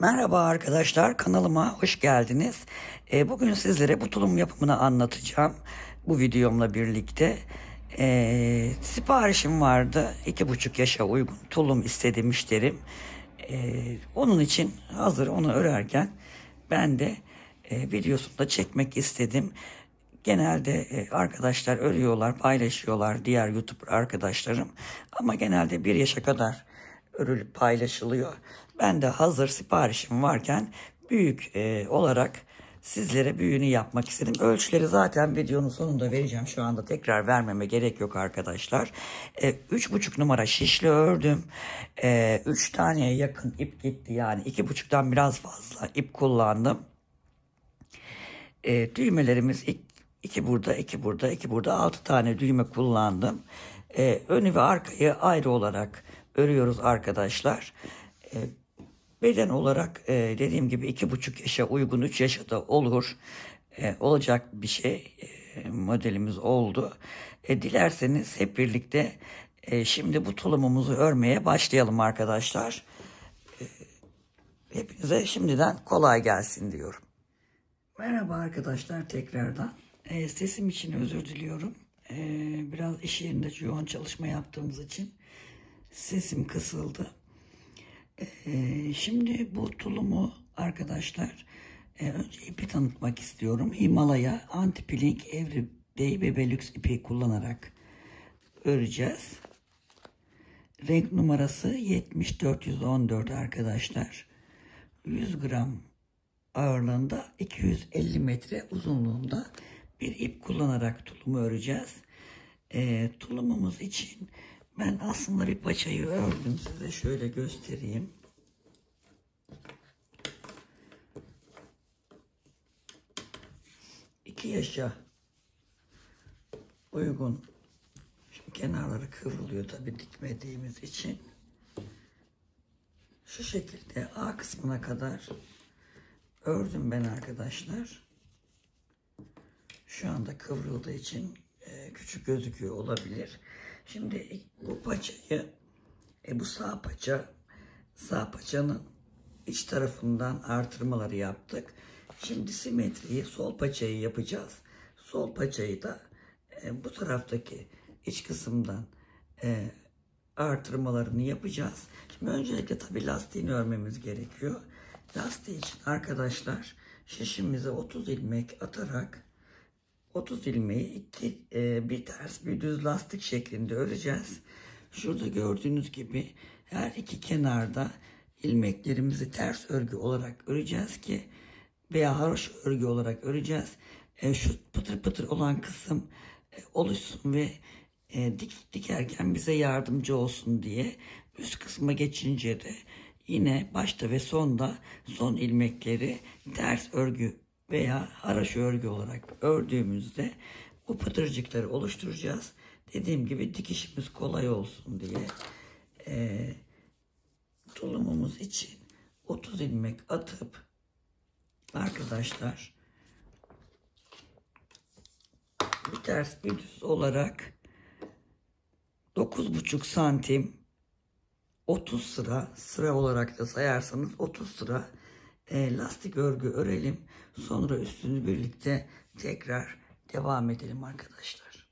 Merhaba arkadaşlar kanalıma hoş geldiniz. Ee, bugün sizlere bu tulum yapımını anlatacağım bu videomla birlikte. Ee, siparişim vardı iki buçuk yaşa uygun tulum istedi müşterim. Ee, onun için hazır onu örerken ben de e, videosunu da çekmek istedim. Genelde e, arkadaşlar örüyorlar, paylaşıyorlar diğer YouTube arkadaşlarım. Ama genelde bir yaşa kadar örülüp paylaşılıyor. Ben de hazır siparişim varken büyük e, olarak sizlere büyüğünü yapmak istedim. Ölçüleri zaten videonun sonunda vereceğim. Şu anda tekrar vermeme gerek yok arkadaşlar. E, üç buçuk numara şişli ördüm. E, üç taneye yakın ip gitti yani iki buçuktan biraz fazla ip kullandım. E, düğmelerimiz iki burada, iki burada, iki burada altı tane düğme kullandım. E, önü ve arkayı ayrı olarak örüyoruz arkadaşlar. E, beden olarak e, dediğim gibi iki buçuk yaşa uygun üç yaşa da olur. E, olacak bir şey e, modelimiz oldu. E, dilerseniz hep birlikte e, şimdi bu tulumumuzu örmeye başlayalım arkadaşlar. E, hepinize şimdiden kolay gelsin diyorum. Merhaba arkadaşlar tekrardan. E, sesim için özür diliyorum. E, biraz iş yerinde yoğun çalışma yaptığımız için sesim kısıldı. Ee, şimdi bu tulumu arkadaşlar e, önce ipi tanıtmak istiyorum. Himalaya Anti-Peeling Everyday Bebe Lux ipi kullanarak öreceğiz. Renk numarası 70414 arkadaşlar. 100 gram ağırlığında 250 metre uzunluğunda bir ip kullanarak tulumu öreceğiz. E, tulumumuz için ben aslında bir paçayı ördüm size şöyle göstereyim. İki yaşa uygun. Şimdi kenarları kıvrılıyor tabi dikmediğimiz için. Şu şekilde A kısmına kadar ördüm ben arkadaşlar. Şu anda kıvrıldığı için e, küçük gözüküyor olabilir. Şimdi bu paçayı, e, bu sağ paça, sağ paçanın iç tarafından artırmaları yaptık. Şimdi simetriyi, sol paçayı yapacağız. Sol paçayı da e, bu taraftaki iç kısımdan e, artırmalarını yapacağız. Şimdi öncelikle tabii lastiğini örmemiz gerekiyor. Lastiği için arkadaşlar şişimize 30 ilmek atarak 30 ilmeği iki, e, bir ters bir düz lastik şeklinde öreceğiz. Şurada gördüğünüz gibi her iki kenarda ilmeklerimizi ters örgü olarak öreceğiz ki veya haroş örgü olarak öreceğiz. E, şu pıtır pıtır olan kısım e, oluşsun ve e, dik, dikerken bize yardımcı olsun diye üst kısma geçince de yine başta ve sonda son ilmekleri ters örgü veya haraşo örgü olarak ördüğümüzde bu pıtırcıkları oluşturacağız. Dediğim gibi dikişimiz kolay olsun diye e, tulumumuz için 30 ilmek atıp arkadaşlar bir ters bir düz olarak 9,5 santim 30 sıra sıra olarak da sayarsanız 30 sıra e, lastik örgü örelim. Sonra üstünü birlikte tekrar devam edelim arkadaşlar.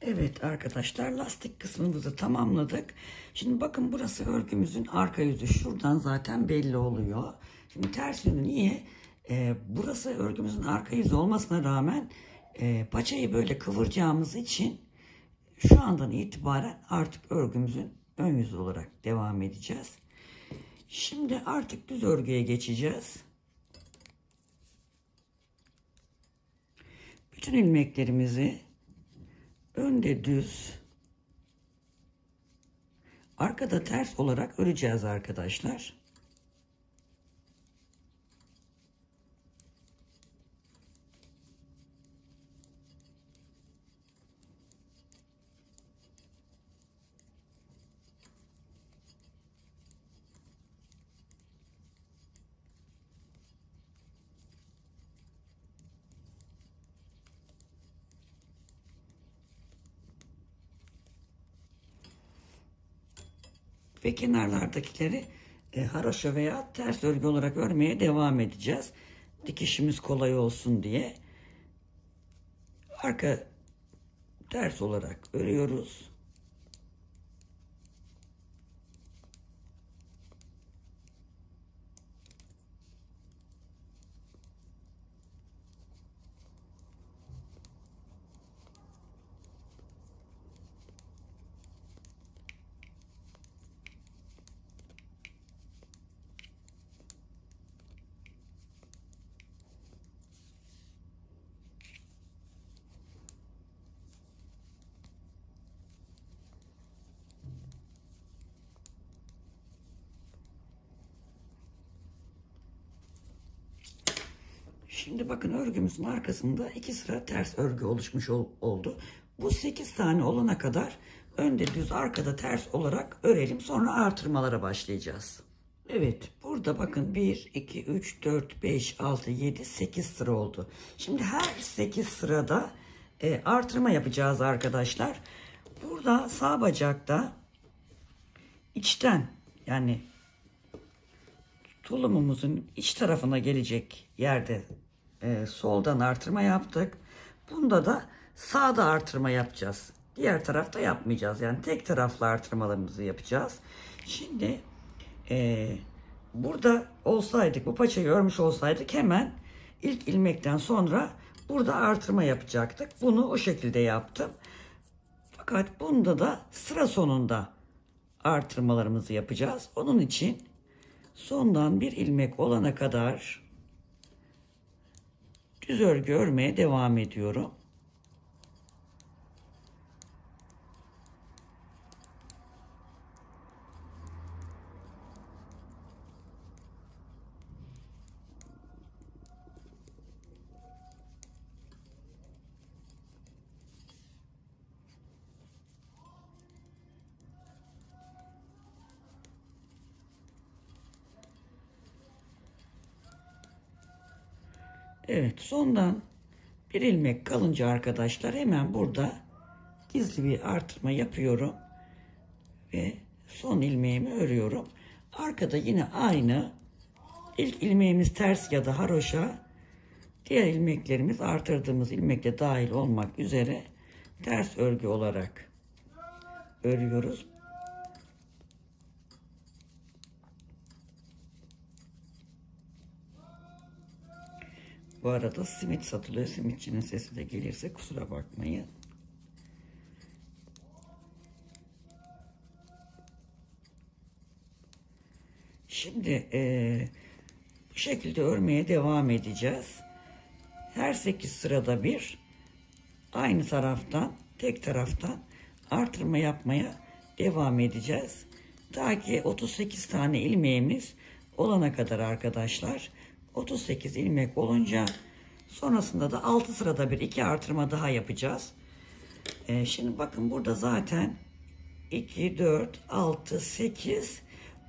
Evet arkadaşlar lastik kısmımızı tamamladık. Şimdi bakın burası örgümüzün arka yüzü. Şuradan zaten belli oluyor. Şimdi ters yönü niye? Ee, burası örgümüzün arka yüzü olmasına rağmen e, paçayı böyle kıvıracağımız için şu andan itibaren artık örgümüzün ön yüzü olarak devam edeceğiz. Şimdi artık düz örgüye geçeceğiz. Bütün ilmeklerimizi önde düz, arkada ters olarak öreceğiz arkadaşlar. Ve kenarlardakileri e, haroşa veya ters örgü olarak örmeye devam edeceğiz. Dikişimiz kolay olsun diye. Arka ters olarak örüyoruz. Şimdi örgümüzün arkasında iki sıra ters örgü oluşmuş ol, oldu. Bu 8 tane olana kadar önde düz arkada ters olarak örelim. Sonra artırmalara başlayacağız. Evet burada bakın 1, 2, 3, 4, 5, 6, 7, 8 sıra oldu. Şimdi her 8 sırada e, artırma yapacağız arkadaşlar. Burada sağ bacakta içten yani tulumumuzun iç tarafına gelecek yerde e, soldan artırma yaptık. Bunda da sağda artırma yapacağız. Diğer tarafta yapmayacağız. Yani tek taraflı artırmalarımızı yapacağız. Şimdi e, burada olsaydık, bu paçayı örmüş olsaydık hemen ilk ilmekten sonra burada artırma yapacaktık. Bunu o şekilde yaptım. Fakat bunda da sıra sonunda artırmalarımızı yapacağız. Onun için sondan bir ilmek olana kadar düz örgü örmeye devam ediyorum. Evet sondan bir ilmek kalınca arkadaşlar hemen burada gizli bir artırma yapıyorum. Ve son ilmeğimi örüyorum. Arkada yine aynı ilk ilmeğimiz ters ya da haroşa diğer ilmeklerimiz artırdığımız ilmekle dahil olmak üzere ters örgü olarak örüyoruz. Bu arada simit satılıyor. Simitçinin sesi de gelirse kusura bakmayın. Şimdi e, bu şekilde örmeye devam edeceğiz. Her 8 sırada bir aynı taraftan tek taraftan artırma yapmaya devam edeceğiz. Ta ki 38 tane ilmeğimiz olana kadar arkadaşlar. 38 ilmek olunca sonrasında da 6 sırada bir iki artırma daha yapacağız. Ee, şimdi bakın burada zaten 2, 4, 6, 8,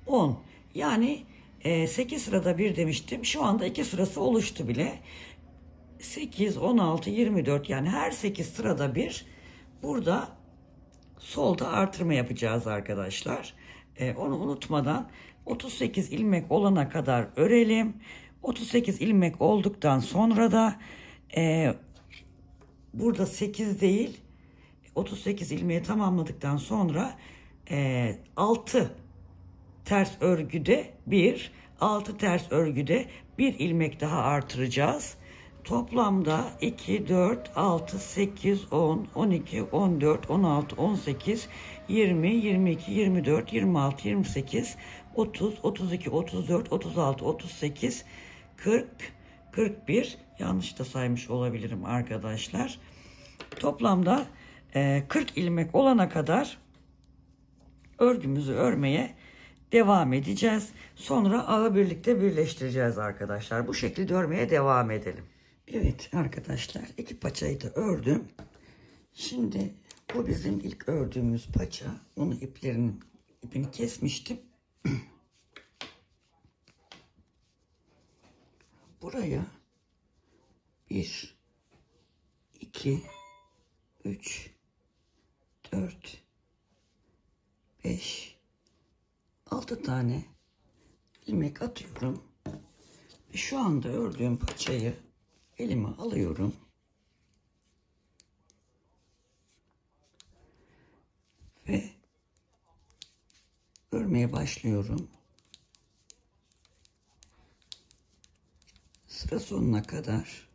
10. Yani e, 8 sırada bir demiştim. Şu anda 2 sırası oluştu bile. 8, 16, 24 yani her 8 sırada bir burada solda artırma yapacağız arkadaşlar. Ee, onu unutmadan 38 ilmek olana kadar örelim. 38 ilmek olduktan sonra da e, burada 8 değil 38 ilmeği tamamladıktan sonra e, 6 ters örgüde 1 6 ters örgüde bir ilmek daha artıracağız. Toplamda 2, 4, 6, 8, 10, 12, 14, 16, 18, 20, 22, 24, 26, 28, 30, 32, 34, 36, 38, 40, 41 yanlış da saymış olabilirim arkadaşlar. Toplamda 40 ilmek olana kadar örgümüzü örmeye devam edeceğiz. Sonra ağı birlikte birleştireceğiz arkadaşlar. Bu şekilde örmeye devam edelim. Evet arkadaşlar iki paçayı da ördüm. Şimdi bu bizim ilk ördüğümüz paça. Onu iplerin ipini kesmiştim. Buraya bir, iki, üç, dört, beş, altı tane ilmek atıyorum. Ve şu anda ördüğüm paçayı elime alıyorum. Ve örmeye başlıyorum. Sıra sonuna kadar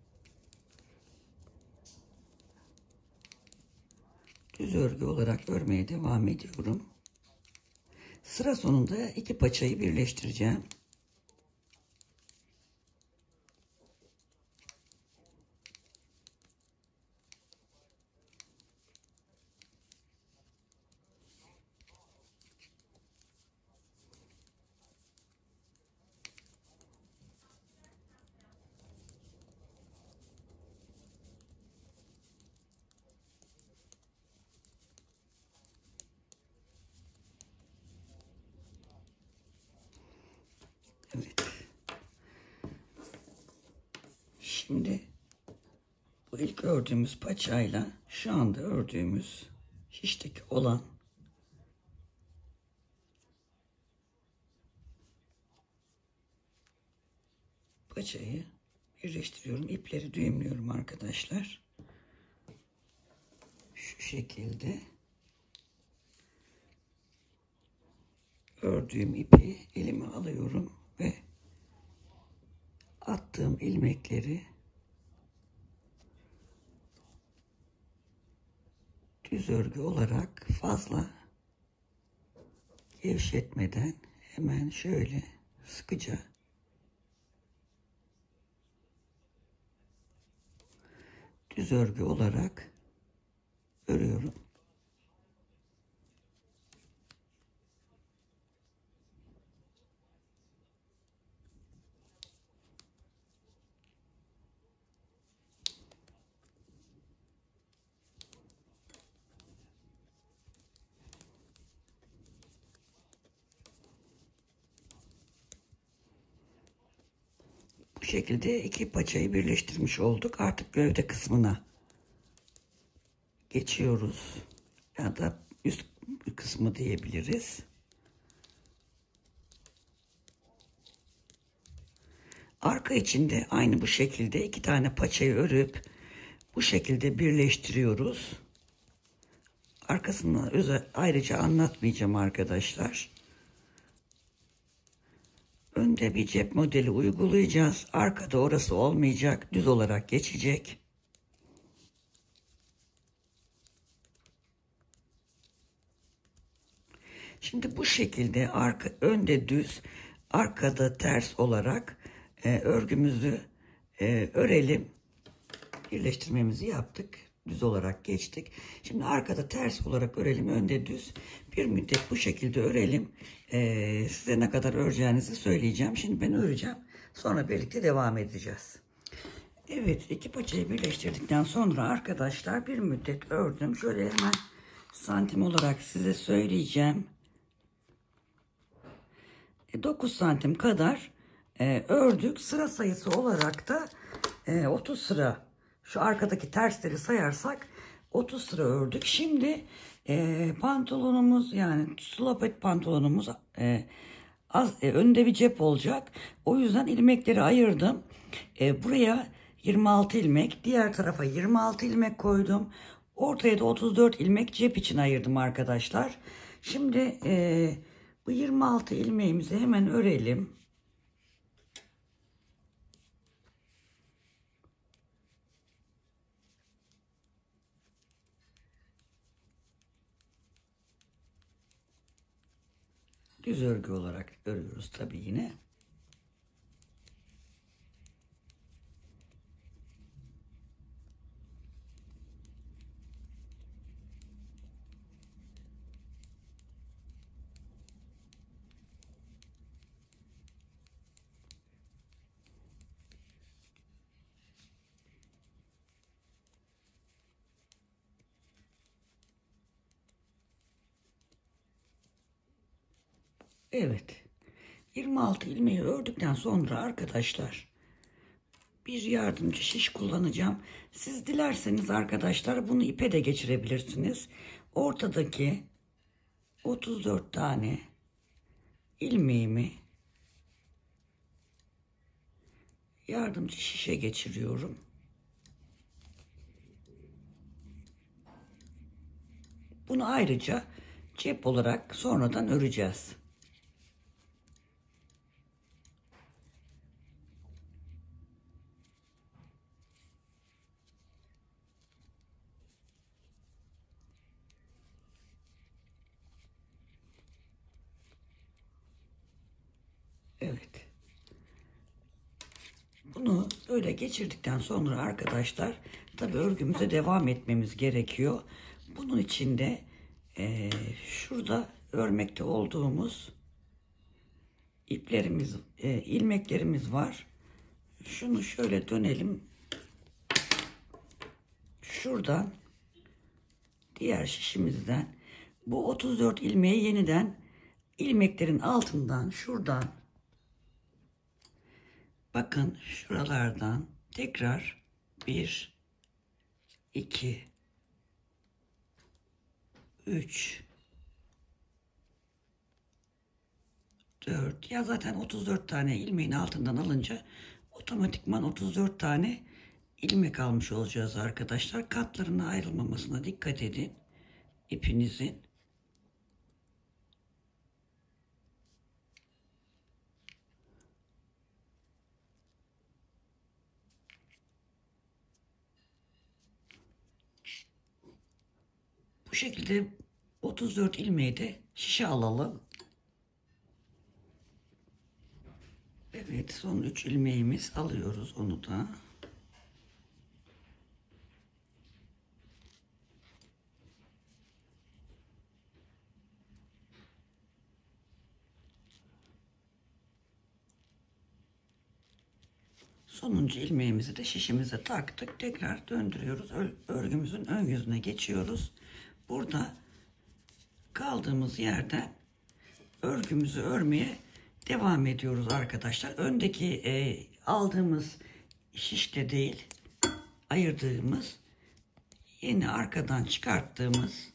düz örgü olarak örmeye devam ediyorum. Sıra sonunda iki paçayı birleştireceğim. Evet. Şimdi bu ilk ördüğümüz paçayla şu anda ördüğümüz şişteki olan paçayı birleştiriyorum. İpleri düğümlüyorum arkadaşlar. Şu şekilde ördüğüm ipi elime alıyorum ve attığım ilmekleri düz örgü olarak fazla gevşetmeden hemen şöyle sıkıca düz örgü olarak örüyorum. Şekilde iki paçayı birleştirmiş olduk. Artık gövde kısmına geçiyoruz. Ya da üst kısmı diyebiliriz. Arka içinde aynı bu şekilde iki tane paçayı örüp bu şekilde birleştiriyoruz. Arkasını özel, ayrıca anlatmayacağım arkadaşlar. Önde bir cep modeli uygulayacağız. Arkada orası olmayacak. Düz olarak geçecek. Şimdi bu şekilde arka önde düz, arkada ters olarak e, örgümüzü e, örelim. Birleştirmemizi yaptık. Düz olarak geçtik. Şimdi arkada ters olarak örelim. Önde düz. Bir müddet bu şekilde örelim. E, size ne kadar öreceğinizi söyleyeceğim. Şimdi ben öreceğim. Sonra birlikte devam edeceğiz. Evet iki paçayı birleştirdikten sonra arkadaşlar bir müddet ördüm. Şöyle hemen santim olarak size söyleyeceğim. 9 santim kadar e, ördük. Sıra sayısı olarak da e, 30 sıra şu arkadaki tersleri sayarsak 30 sıra ördük. Şimdi e, pantolonumuz yani slopet pantolonumuz e, az, e, önde bir cep olacak. O yüzden ilmekleri ayırdım. E, buraya 26 ilmek diğer tarafa 26 ilmek koydum. Ortaya da 34 ilmek cep için ayırdım arkadaşlar. Şimdi e, bu 26 ilmeğimizi hemen örelim. Düz örgü olarak örüyoruz tabi yine. Evet. 26 ilmeği ördükten sonra arkadaşlar bir yardımcı şiş kullanacağım. Siz dilerseniz arkadaşlar bunu ipe de geçirebilirsiniz. Ortadaki 34 tane ilmeğimi yardımcı şişe geçiriyorum. Bunu ayrıca cep olarak sonradan öreceğiz. Evet. Bunu böyle geçirdikten sonra arkadaşlar tabi örgümüze devam etmemiz gerekiyor. Bunun içinde e, şurada örmekte olduğumuz iplerimiz, e, ilmeklerimiz var. Şunu şöyle dönelim. Şuradan diğer şişimizden bu 34 ilmeği yeniden ilmeklerin altından şuradan bakın şuralardan tekrar bir iki 3 4 ya zaten 34 tane ilmeğin altından alınca otomatikman 34 tane ilmek almış olacağız arkadaşlar. Katlarına ayrılmamasına dikkat edin. ipinizin. Bu şekilde 34 ilmeği de şişe alalım. Evet son 3 ilmeğimiz alıyoruz onu da. Sonuncu ilmeğimizi de şişimize taktık. Tekrar döndürüyoruz. Örgümüzün ön yüzüne geçiyoruz. Burada kaldığımız yerden örgümüzü örmeye devam ediyoruz arkadaşlar. Öndeki e, aldığımız şişte değil ayırdığımız yeni arkadan çıkarttığımız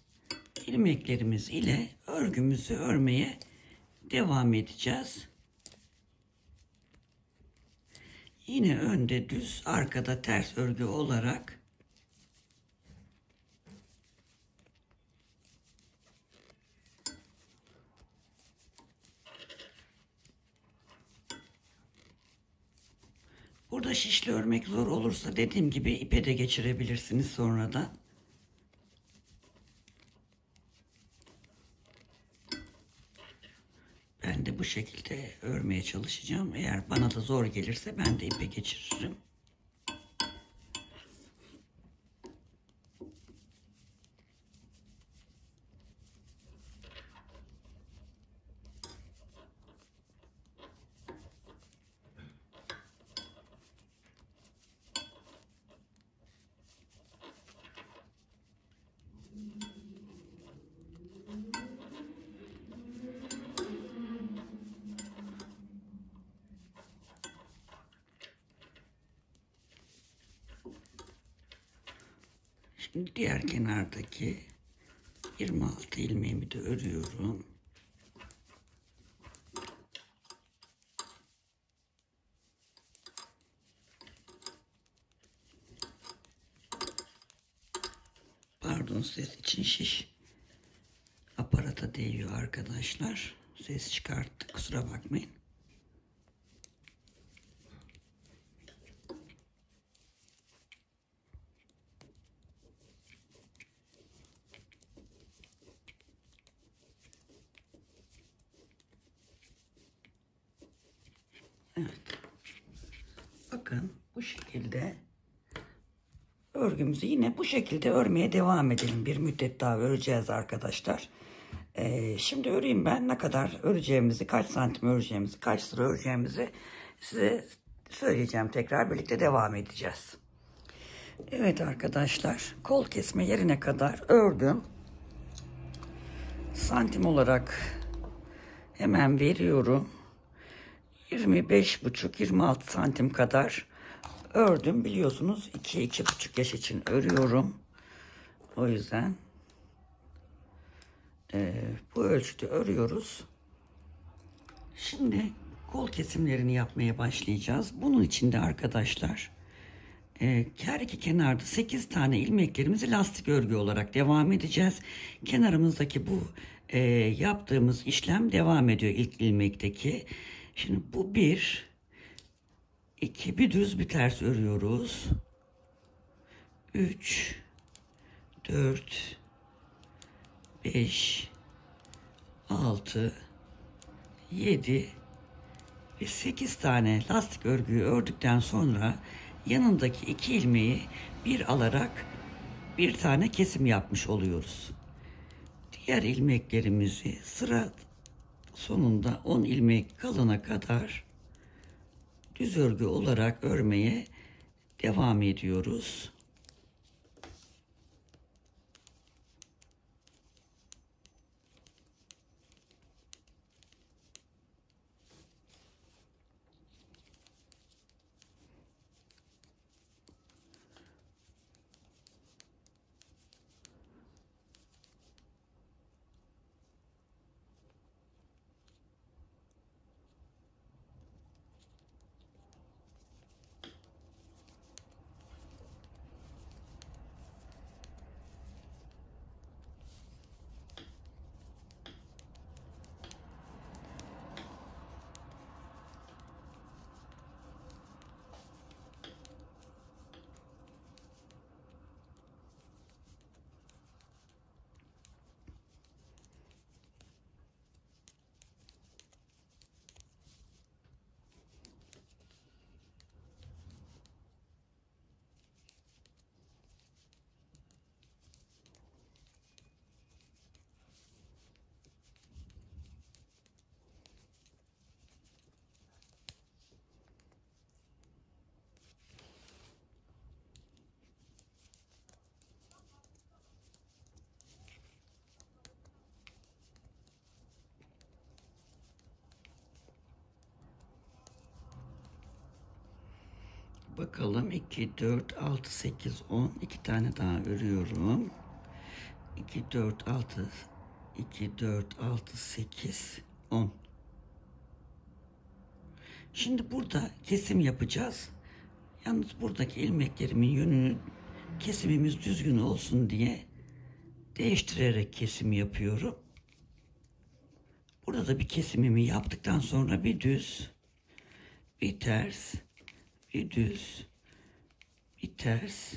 ilmeklerimiz ile örgümüzü örmeye devam edeceğiz. Yine önde düz, arkada ters örgü olarak Burada şişli örmek zor olursa dediğim gibi ipe de geçirebilirsiniz sonradan. Ben de bu şekilde örmeye çalışacağım. Eğer bana da zor gelirse ben de ipe geçiririm. Şimdi diğer kenardaki 26 ilmeğimi de örüyorum. Pardon ses için şiş aparata değiyor arkadaşlar. Ses çıkarttı kusura bakmayın. Evet. Bakın bu şekilde örgümüzü yine bu şekilde örmeye devam edelim. Bir müddet daha öreceğiz arkadaşlar. Ee, şimdi öreyim ben ne kadar öreceğimizi, kaç santim öreceğimizi, kaç sıra öreceğimizi size söyleyeceğim. Tekrar birlikte devam edeceğiz. Evet arkadaşlar kol kesme yerine kadar ördüm. Santim olarak hemen veriyorum. 25,5-26 santim kadar ördüm. Biliyorsunuz 2-2,5 yaş için örüyorum. O yüzden e, bu ölçüde örüyoruz. Şimdi kol kesimlerini yapmaya başlayacağız. Bunun için de arkadaşlar e, her iki kenarda 8 tane ilmeklerimizi lastik örgü olarak devam edeceğiz. Kenarımızdaki bu e, yaptığımız işlem devam ediyor ilk ilmekteki. Şimdi bu bir, iki bir düz bir ters örüyoruz. 3 4 5 6 7 ve 8 tane lastik örgüyü ördükten sonra yanındaki iki ilmeği bir alarak bir tane kesim yapmış oluyoruz. Diğer ilmeklerimizi sıra sonunda 10 ilmek kalana kadar düz örgü olarak örmeye devam ediyoruz. Bakalım 2, 4, 6, 8, 10. 2 tane daha örüyorum. 2, 4, 6, 2, 4, 6, 8, 10. Şimdi burada kesim yapacağız. Yalnız buradaki ilmeklerimin yönünü kesimimiz düzgün olsun diye değiştirerek kesim yapıyorum. Burada da bir kesimimi yaptıktan sonra bir düz, bir ters, bir düz, bir ters,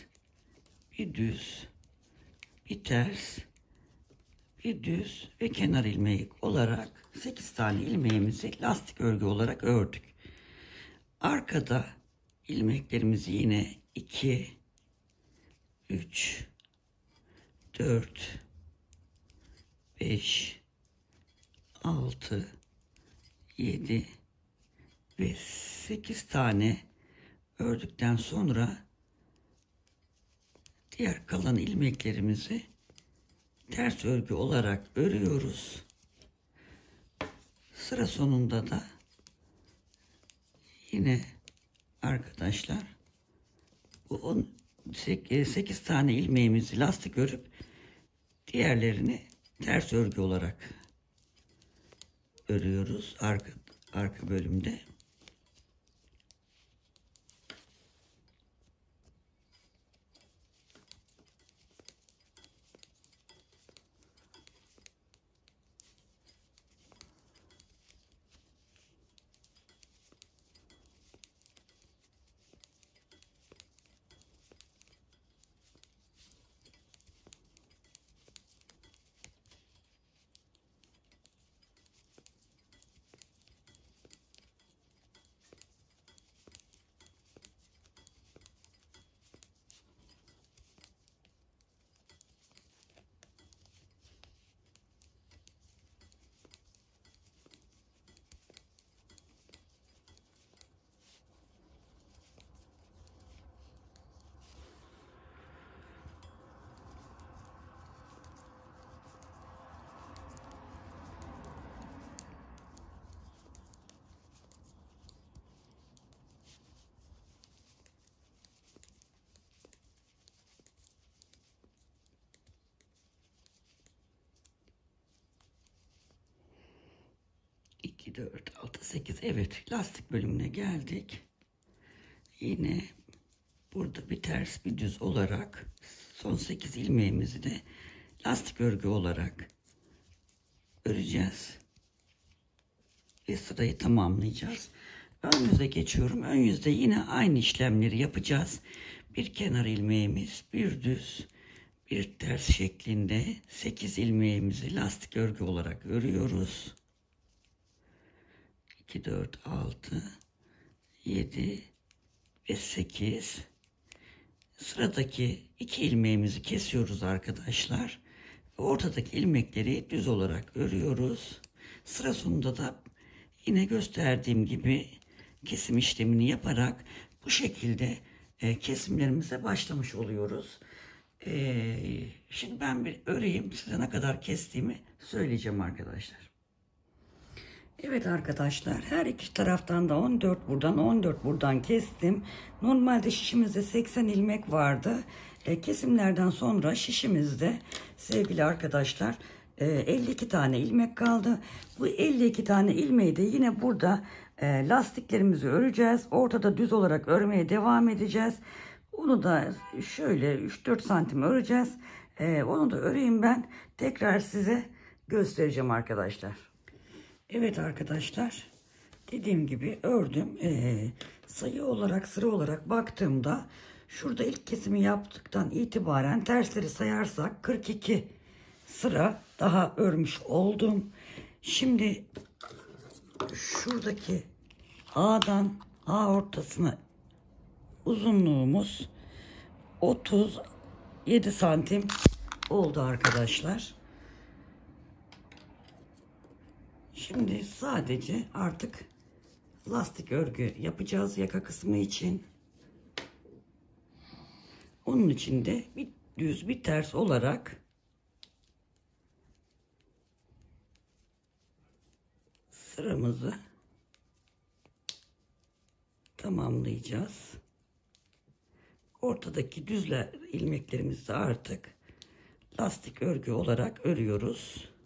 bir düz, bir ters, bir düz ve kenar ilmeği olarak 8 tane ilmeğimizi lastik örgü olarak ördük. Arkada ilmeklerimizi yine 2 3 4 5 6 7 ve 8 tane ördükten sonra diğer kalan ilmeklerimizi ters örgü olarak örüyoruz. Sıra sonunda da yine arkadaşlar bu 8 tane ilmeğimizi lastik örüp diğerlerini ters örgü olarak örüyoruz arka arka bölümde. 2, 4, 6, 8. Evet lastik bölümüne geldik. Yine burada bir ters bir düz olarak son 8 ilmeğimizi de lastik örgü olarak öreceğiz. Ve sırayı tamamlayacağız. Ön yüze geçiyorum. Ön yüzde yine aynı işlemleri yapacağız. Bir kenar ilmeğimiz, bir düz, bir ters şeklinde 8 ilmeğimizi lastik örgü olarak örüyoruz. 2, 4, 6, 7 ve 8. Sıradaki iki ilmeğimizi kesiyoruz arkadaşlar. Ve ortadaki ilmekleri düz olarak örüyoruz. Sıra sonunda da yine gösterdiğim gibi kesim işlemini yaparak bu şekilde e, kesimlerimize başlamış oluyoruz. E, şimdi ben bir öreyim size ne kadar kestiğimi söyleyeceğim arkadaşlar. Evet arkadaşlar her iki taraftan da 14 buradan 14 buradan kestim. Normalde şişimizde 80 ilmek vardı. E, kesimlerden sonra şişimizde sevgili arkadaşlar e, 52 tane ilmek kaldı. Bu 52 tane ilmeği de yine burada e, lastiklerimizi öreceğiz. Ortada düz olarak örmeye devam edeceğiz. Onu da şöyle 3-4 santim öreceğiz. E, onu da öreyim ben. Tekrar size göstereceğim arkadaşlar. Evet arkadaşlar. Dediğim gibi ördüm. Ee, sayı olarak sıra olarak baktığımda şurada ilk kesimi yaptıktan itibaren tersleri sayarsak 42 sıra daha örmüş oldum. Şimdi şuradaki A'dan A ortasına uzunluğumuz 37 santim oldu arkadaşlar. Şimdi sadece artık lastik örgü yapacağız yaka kısmı için. Onun için de bir düz bir ters olarak sıramızı tamamlayacağız. Ortadaki düzler ilmeklerimizi artık lastik örgü olarak örüyoruz.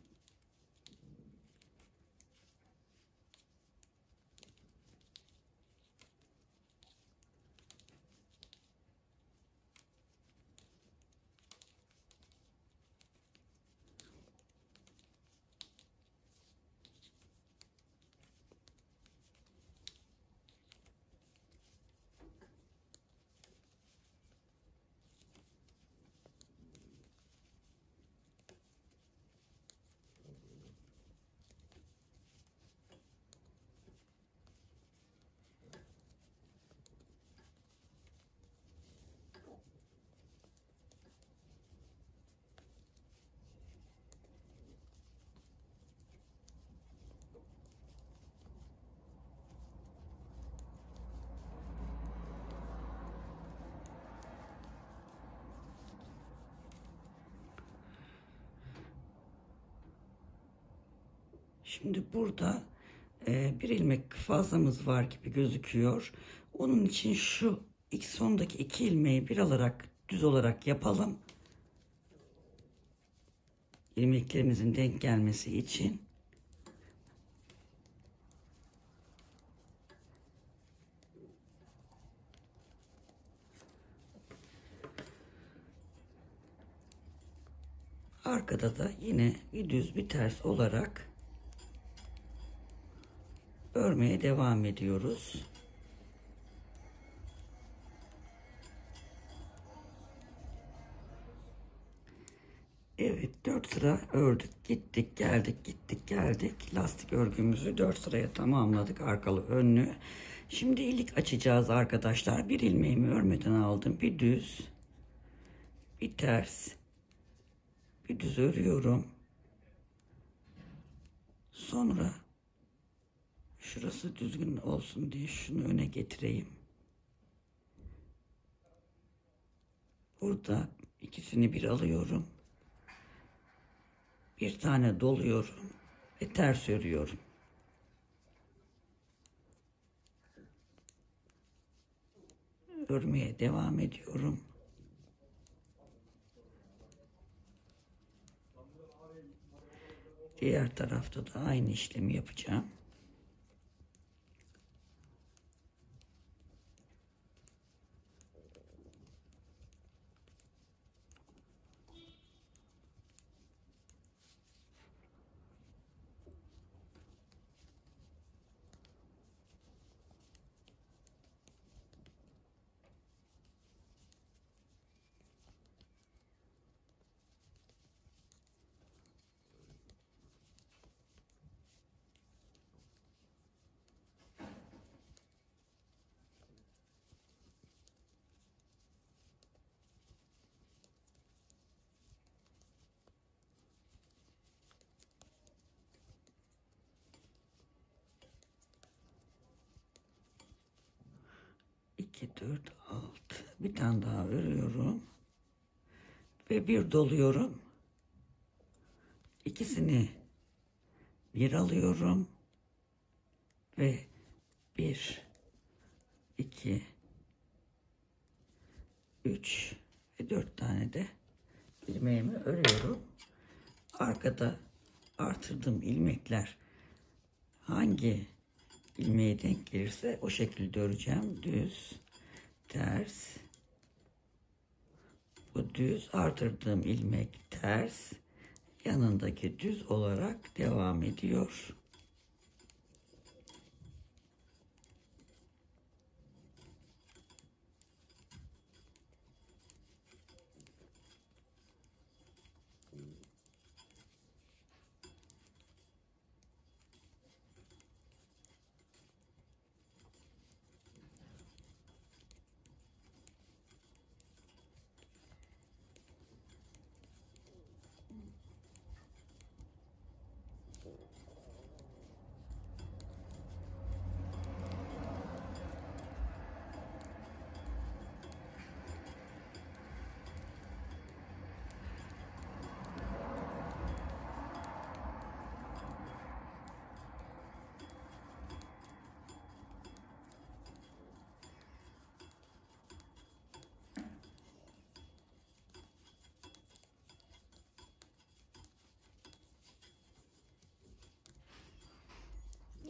Şimdi burada e, bir ilmek fazlamız var gibi gözüküyor. Onun için şu ilk sondaki iki ilmeği bir alarak düz olarak yapalım. İlmeklerimizin denk gelmesi için. Arkada da yine bir düz bir ters olarak örmeye devam ediyoruz. Evet 4 sıra ördük. Gittik geldik gittik geldik. Lastik örgümüzü 4 sıraya tamamladık. Arkalı önlü. Şimdi ilik açacağız arkadaşlar. Bir ilmeğimi örmeden aldım. Bir düz. Bir ters. Bir düz örüyorum. Sonra Şurası düzgün olsun diye şunu öne getireyim. Burada ikisini bir alıyorum. Bir tane doluyorum ve ters örüyorum. Örmeye devam ediyorum. Diğer tarafta da aynı işlemi yapacağım. 2, 4, 6. Bir tane daha örüyorum. Ve bir doluyorum. İkisini bir alıyorum. Ve bir, iki, üç ve dört tane de ilmeğimi örüyorum. Arkada artırdığım ilmekler hangi ilmeğe denk gelirse o şekilde öreceğim. Düz, ters, bu düz artırdığım ilmek ters, yanındaki düz olarak devam ediyor.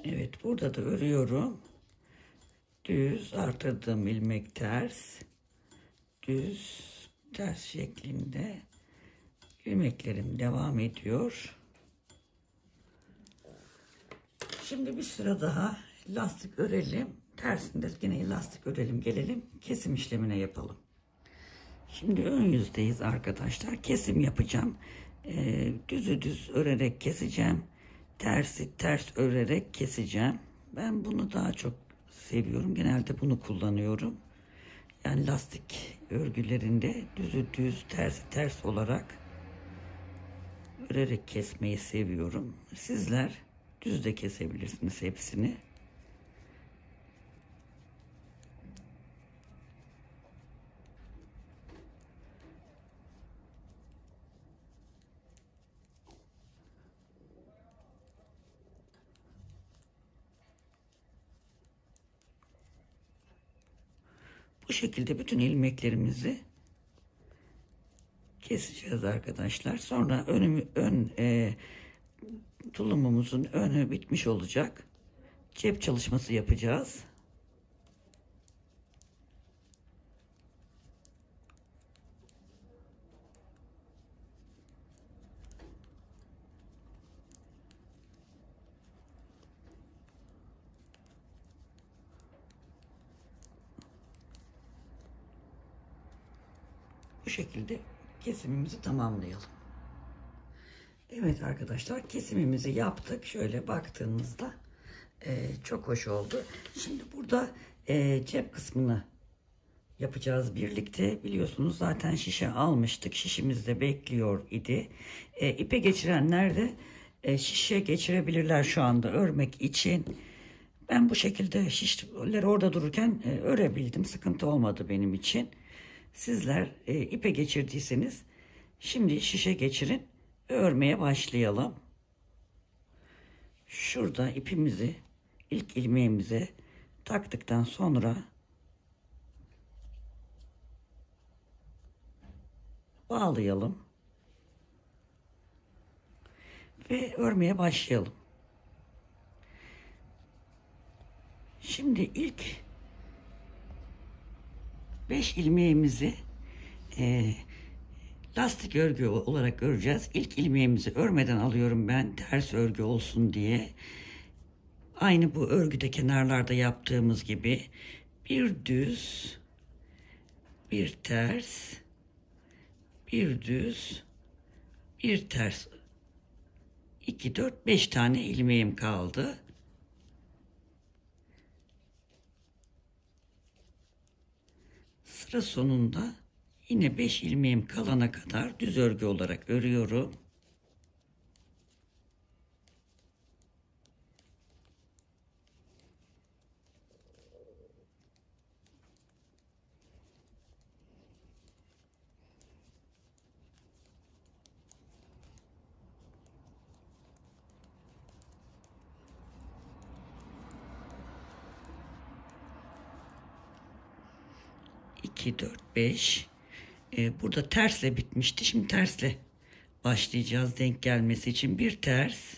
Evet burada da örüyorum. Düz artırdığım ilmek ters. Düz ters şeklinde ilmeklerim devam ediyor. Şimdi bir sıra daha lastik örelim. Tersinde yine lastik örelim gelelim. Kesim işlemine yapalım. Şimdi ön yüzdeyiz arkadaşlar. Kesim yapacağım. Ee, düzü düz örerek keseceğim. Tersi ters örerek keseceğim. Ben bunu daha çok seviyorum. Genelde bunu kullanıyorum. Yani lastik örgülerinde düzü düz, tersi ters olarak örerek kesmeyi seviyorum. Sizler düz de kesebilirsiniz hepsini. Bu şekilde bütün ilmeklerimizi keseceğiz arkadaşlar. Sonra önümü ön e, tulumumuzun önü bitmiş olacak. Cep çalışması yapacağız. Şekilde kesimimizi tamamlayalım. Evet arkadaşlar kesimimizi yaptık. Şöyle baktığınızda e, çok hoş oldu. Şimdi burada e, cep kısmını yapacağız birlikte. Biliyorsunuz zaten şişe almıştık. Şişimiz de bekliyor idi. E, ipe geçirenler de e, şişe geçirebilirler şu anda örmek için. Ben bu şekilde şişleri orada dururken e, örebildim. Sıkıntı olmadı benim için. Sizler e, ipe geçirdiyseniz şimdi şişe geçirin örmeye başlayalım. Şurada ipimizi ilk ilmeğimize taktıktan sonra bağlayalım ve örmeye başlayalım. Şimdi ilk 5 ilmeğimizi e, lastik örgü olarak öreceğiz. İlk ilmeğimizi örmeden alıyorum ben ters örgü olsun diye. Aynı bu örgüde kenarlarda yaptığımız gibi bir düz, bir ters, bir düz, bir ters. 2, 4, 5 tane ilmeğim kaldı. Sıra sonunda yine 5 ilmeğim kalana kadar düz örgü olarak örüyorum. 2, 4, 5. Ee, burada tersle bitmişti. Şimdi tersle başlayacağız denk gelmesi için. Bir ters,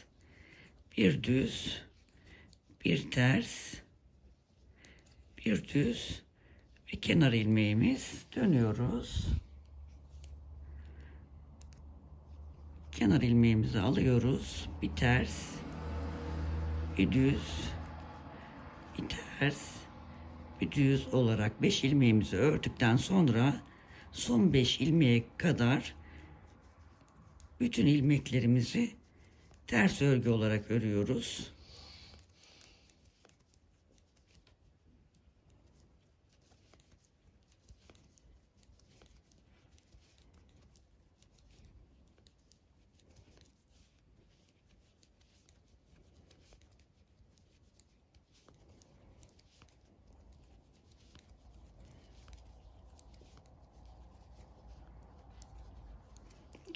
bir düz, bir ters, bir düz ve kenar ilmeğimiz. Dönüyoruz. Kenar ilmeğimizi alıyoruz. Bir ters, bir düz, bir ters, bir düz olarak 5 ilmeğimizi ördükten sonra son 5 ilmeğe kadar bütün ilmeklerimizi ters örgü olarak örüyoruz.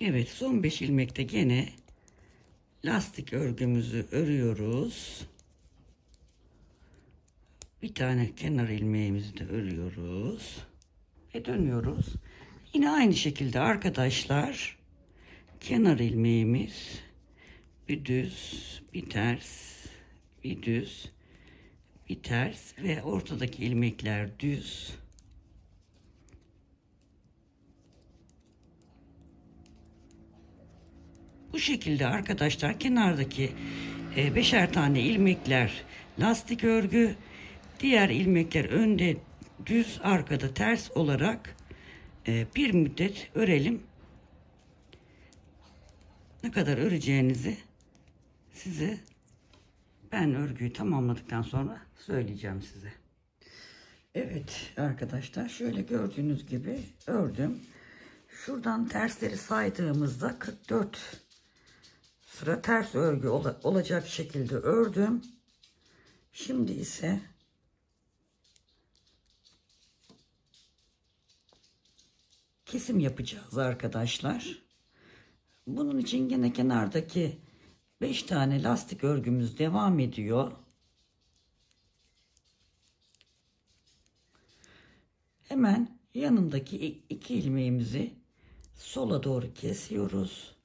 Evet son 5 ilmekte gene lastik örgümüzü örüyoruz. Bir tane kenar ilmeğimizi de örüyoruz. Ve dönüyoruz. Yine aynı şekilde arkadaşlar kenar ilmeğimiz bir düz, bir ters, bir düz, bir ters ve ortadaki ilmekler düz. Bu şekilde arkadaşlar kenardaki e, beşer tane ilmekler lastik örgü, diğer ilmekler önde düz arkada ters olarak e, bir müddet örelim. Ne kadar öreceğinizi size ben örgüyü tamamladıktan sonra söyleyeceğim size. Evet arkadaşlar şöyle gördüğünüz gibi ördüm. Şuradan tersleri saydığımızda 44 sıra ters örgü ol olacak şekilde ördüm. Şimdi ise kesim yapacağız arkadaşlar. Bunun için yine kenardaki 5 tane lastik örgümüz devam ediyor. Hemen yanındaki iki ilmeğimizi sola doğru kesiyoruz.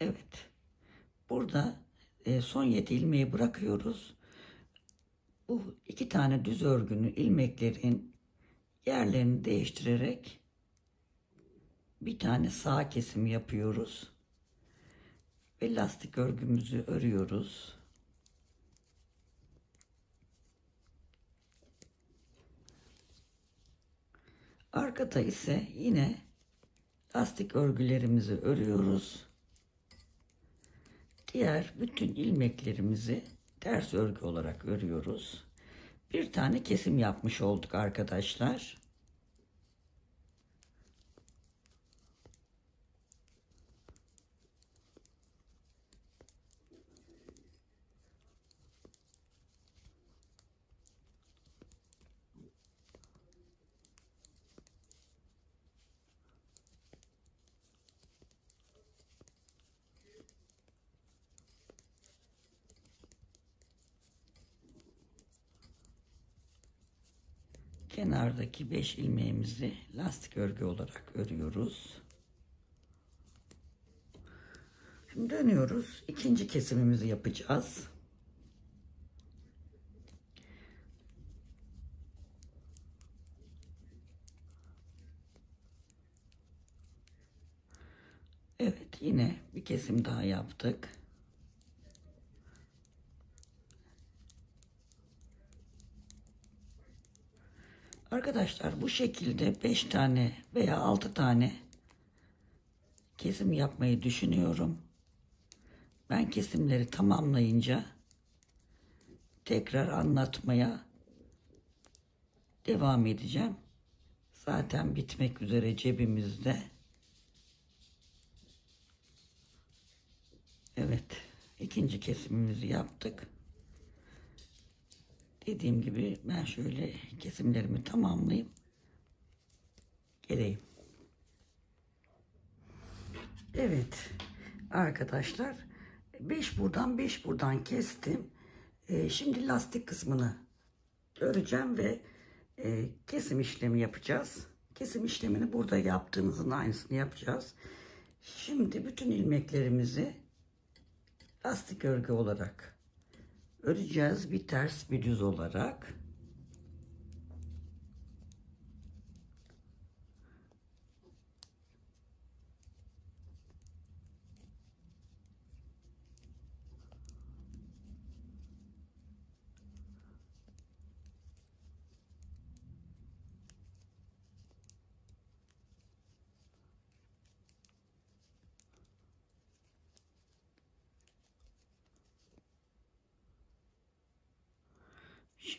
Evet. Burada e, son 7 ilmeği bırakıyoruz. Bu iki tane düz örgünün ilmeklerin yerlerini değiştirerek bir tane sağ kesim yapıyoruz. Ve lastik örgümüzü örüyoruz. Arkada ise yine lastik örgülerimizi örüyoruz. Diğer bütün ilmeklerimizi ters örgü olarak örüyoruz. Bir tane kesim yapmış olduk arkadaşlar. Kenardaki 5 ilmeğimizi lastik örgü olarak örüyoruz. Şimdi dönüyoruz. İkinci kesimimizi yapacağız. Evet yine bir kesim daha yaptık. Arkadaşlar bu şekilde 5 tane veya 6 tane kesim yapmayı düşünüyorum. Ben kesimleri tamamlayınca tekrar anlatmaya devam edeceğim. Zaten bitmek üzere cebimizde. Evet. ikinci kesimimizi yaptık. Dediğim gibi ben şöyle kesimlerimi tamamlayayım. Geleyim. Evet. Arkadaşlar 5 buradan 5 buradan kestim. Ee, şimdi lastik kısmını öreceğim ve e, kesim işlemi yapacağız. Kesim işlemini burada yaptığımızın aynısını yapacağız. Şimdi bütün ilmeklerimizi lastik örgü olarak öreceğiz. Bir ters bir düz olarak.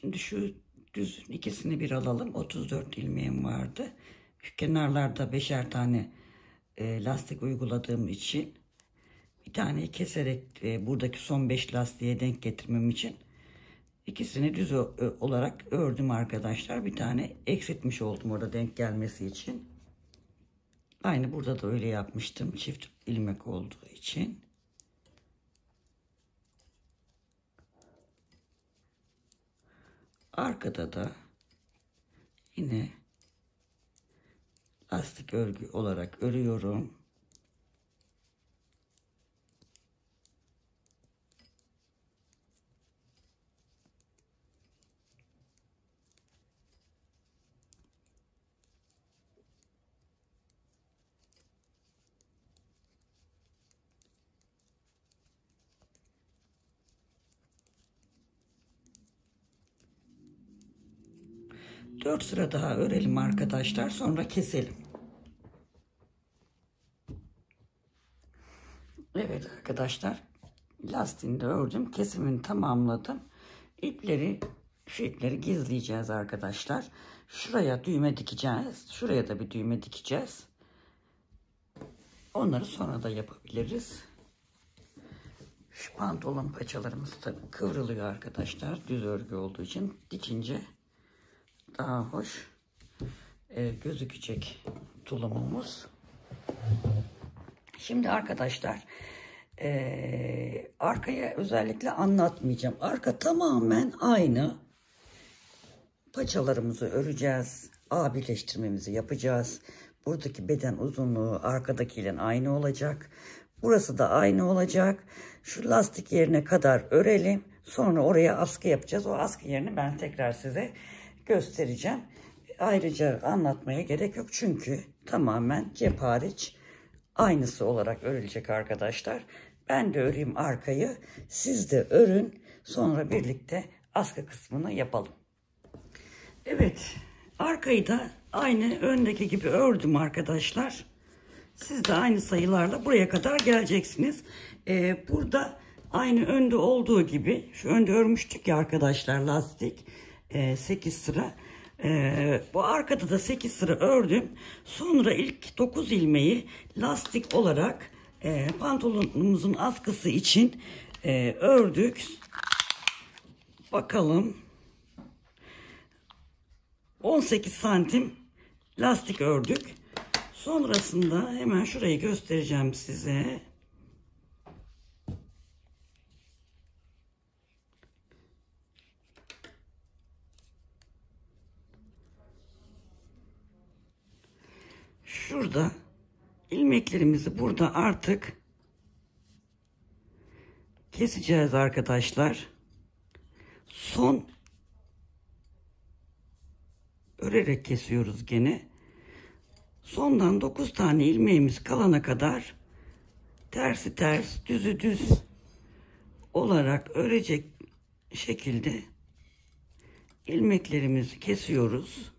Şimdi şu düzün ikisini bir alalım. 34 ilmeğim vardı. Şu kenarlarda beşer tane e, lastik uyguladığım için bir tane keserek e, buradaki son 5 lastiğe denk getirmem için ikisini düz olarak ördüm arkadaşlar. Bir tane eksiltmiş oldum orada denk gelmesi için. Aynı burada da öyle yapmıştım. Çift ilmek olduğu için. Arkada da yine lastik örgü olarak örüyorum. Dört sıra daha örelim arkadaşlar. Sonra keselim. Evet arkadaşlar. Lastiğini de ördüm. Kesimini tamamladım. İpleri şu ipleri gizleyeceğiz arkadaşlar. Şuraya düğme dikeceğiz. Şuraya da bir düğme dikeceğiz. Onları sonra da yapabiliriz. Şu pantolon paçalarımız tabii kıvrılıyor arkadaşlar. Düz örgü olduğu için dikince daha hoş e, gözükecek tulumumuz. Şimdi arkadaşlar e, arkaya özellikle anlatmayacağım. Arka tamamen aynı. Paçalarımızı öreceğiz. A birleştirmemizi yapacağız. Buradaki beden uzunluğu arkadakiyle aynı olacak. Burası da aynı olacak. Şu lastik yerine kadar örelim. Sonra oraya askı yapacağız. O askı yerini ben tekrar size göstereceğim. Ayrıca anlatmaya gerek yok çünkü tamamen cep hariç aynısı olarak örülecek arkadaşlar. Ben de öreyim arkayı. Siz de örün. Sonra birlikte askı kısmını yapalım. Evet. Arkayı da aynı öndeki gibi ördüm arkadaşlar. Siz de aynı sayılarla buraya kadar geleceksiniz. Ee, burada aynı önde olduğu gibi şu önde örmüştük ya arkadaşlar lastik e, 8 sıra. E, bu arkada da 8 sıra ördüm. Sonra ilk 9 ilmeği lastik olarak e, pantolonumuzun askısı için e, ördük. Bakalım. 18 santim lastik ördük. Sonrasında hemen şurayı göstereceğim size. Şurada ilmeklerimizi burada artık keseceğiz arkadaşlar. Son örerek kesiyoruz gene. Sondan 9 tane ilmeğimiz kalana kadar tersi ters, düzü düz olarak örecek şekilde ilmeklerimizi kesiyoruz.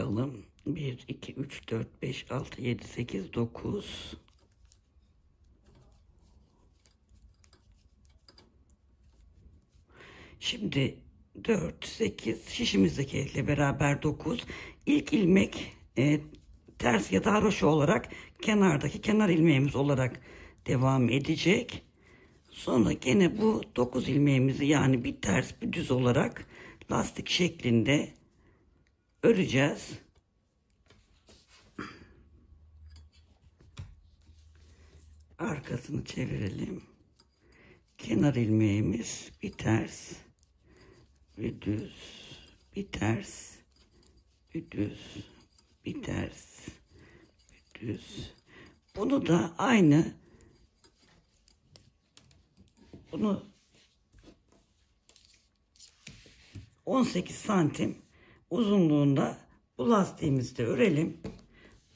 Bakalım. 1, 2, 3, 4, 5, 6, 7, 8, 9. Şimdi 4, 8 şişimizdeki ile beraber 9. İlk ilmek e, ters ya da haroşa olarak kenardaki kenar ilmeğimiz olarak devam edecek. Sonra gene bu 9 ilmeğimizi yani bir ters bir düz olarak lastik şeklinde öreceğiz. Arkasını çevirelim. Kenar ilmeğimiz bir ters bir düz bir ters bir düz bir ters bir düz. Bunu da aynı bunu 18 santim uzunluğunda bu lastiğimizi örelim.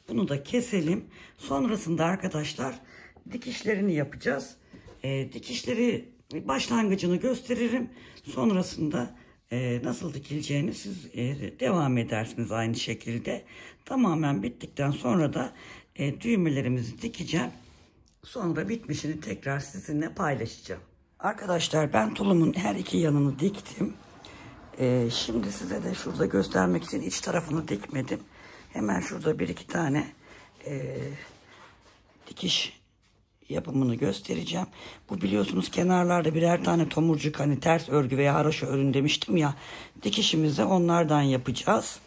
Bunu da keselim. Sonrasında arkadaşlar dikişlerini yapacağız. E, dikişleri başlangıcını gösteririm. Sonrasında e, nasıl dikileceğini siz e, devam edersiniz aynı şekilde. Tamamen bittikten sonra da e, düğmelerimizi dikeceğim. Sonra bitmişini tekrar sizinle paylaşacağım. Arkadaşlar ben tulumun her iki yanını diktim. Ee, şimdi size de şurada göstermek için iç tarafını dikmedim. Hemen şurada bir iki tane e, dikiş yapımını göstereceğim. Bu biliyorsunuz kenarlarda birer tane tomurcuk hani ters örgü veya haroşa örün demiştim ya. Dikişimizi onlardan yapacağız.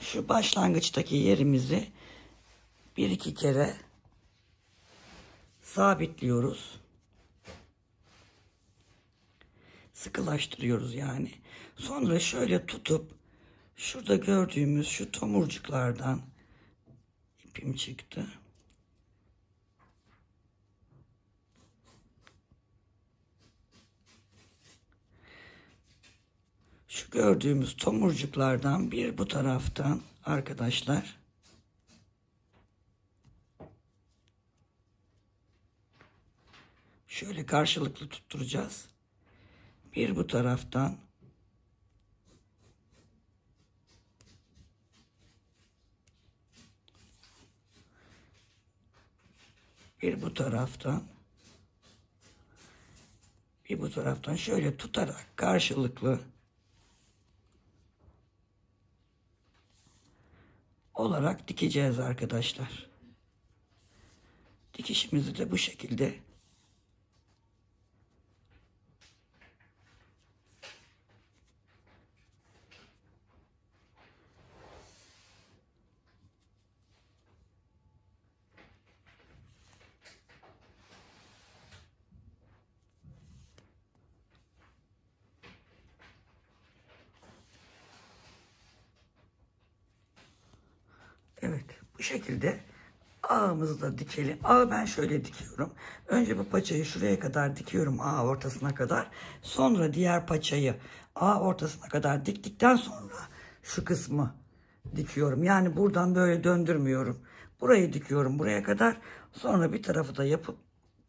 Şu başlangıçtaki yerimizi bir iki kere sabitliyoruz. Sıkılaştırıyoruz yani. Sonra şöyle tutup şurada gördüğümüz şu tomurcuklardan ipim çıktı. Şu gördüğümüz tomurcuklardan bir bu taraftan arkadaşlar şöyle karşılıklı tutturacağız. Bir bu taraftan. Bir bu taraftan. Bir bu taraftan şöyle tutarak karşılıklı. Olarak dikeceğiz arkadaşlar. Dikişimizi de bu şekilde Evet bu şekilde ağımızı da dikelim. Ağı ben şöyle dikiyorum. Önce bu paçayı şuraya kadar dikiyorum ağ ortasına kadar. Sonra diğer paçayı ağ ortasına kadar diktikten sonra şu kısmı dikiyorum. Yani buradan böyle döndürmüyorum. Burayı dikiyorum buraya kadar. Sonra bir tarafı da yapıp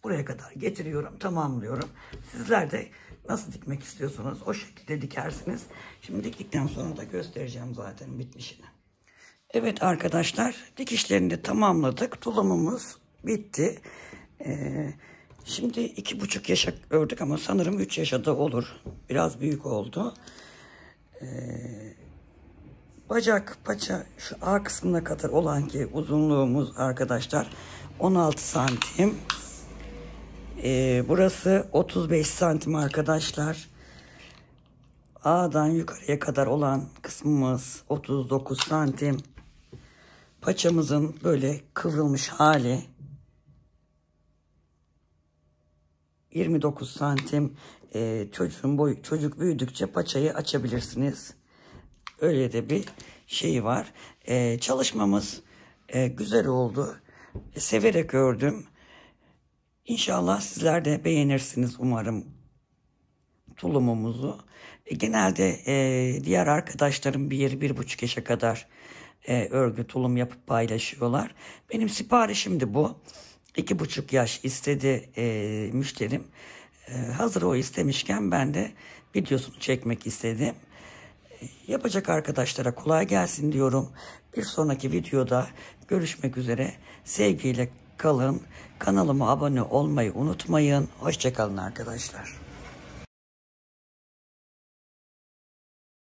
buraya kadar getiriyorum, tamamlıyorum. Sizler de nasıl dikmek istiyorsanız o şekilde dikersiniz. Şimdi diktikten sonra da göstereceğim zaten bitmişini. Evet arkadaşlar dikişlerini de tamamladık. Tulumumuz bitti. Ee, şimdi iki buçuk yaşa ördük ama sanırım üç yaşada olur. Biraz büyük oldu. Ee, bacak paça şu A kısmına kadar olan ki uzunluğumuz arkadaşlar 16 santim. Ee, burası 35 santim arkadaşlar. A'dan yukarıya kadar olan kısmımız 39 santim. Paçamızın böyle kıvrılmış hali 29 santim. Ee, çocuğun boyu, çocuk büyüdükçe paçayı açabilirsiniz. Öyle de bir şey var. Ee, çalışmamız e, güzel oldu. E, severek ördüm. İnşallah sizler de beğenirsiniz umarım tulumumuzu. E, genelde e, diğer arkadaşlarım bir, bir buçuk yaşa kadar e, örgü tulum yapıp paylaşıyorlar. Benim siparişim de bu. İki buçuk yaş istedi e, müşterim. E, hazır o istemişken ben de videosunu çekmek istedim. Yapacak arkadaşlara kolay gelsin diyorum. Bir sonraki videoda görüşmek üzere. Sevgiyle kalın. Kanalıma abone olmayı unutmayın. Hoşçakalın arkadaşlar.